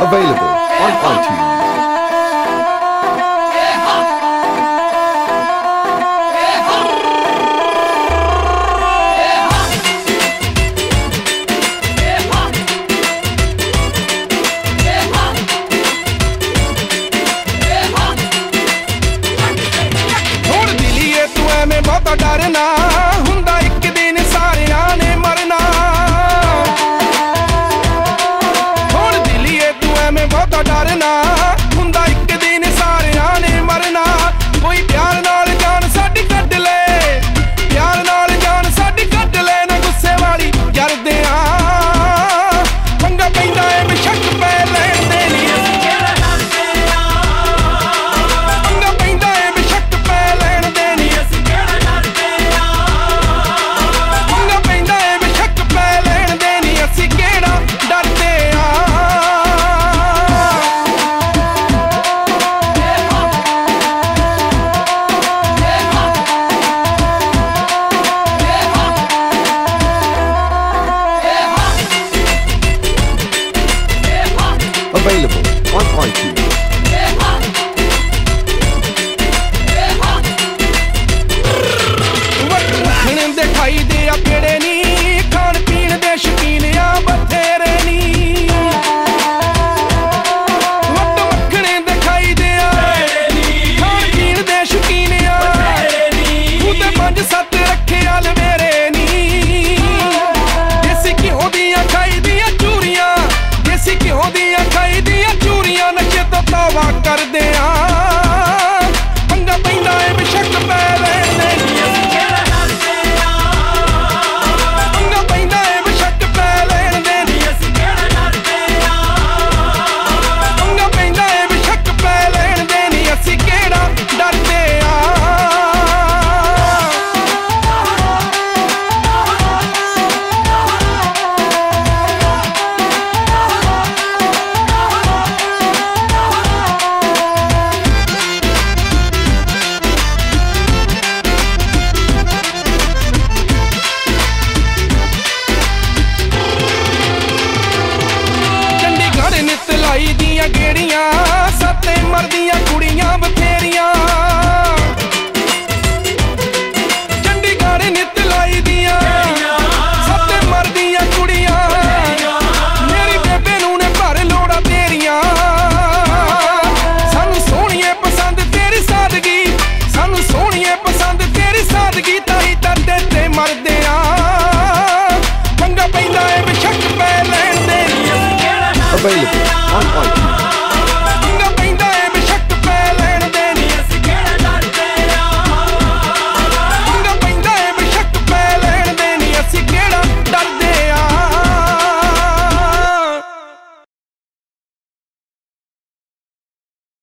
Available on iTunes. Põe ਰੱਖਣ ਦੇ ਖਾਈ ਦੇ ਆ ਕਿਹੜੇ ਨਹੀਂ ਖਾਣ ਪੀਣ ਦੇ ਸ਼ਕੀਨ ਆ ਬਥੇਰੇ। available on iTunes.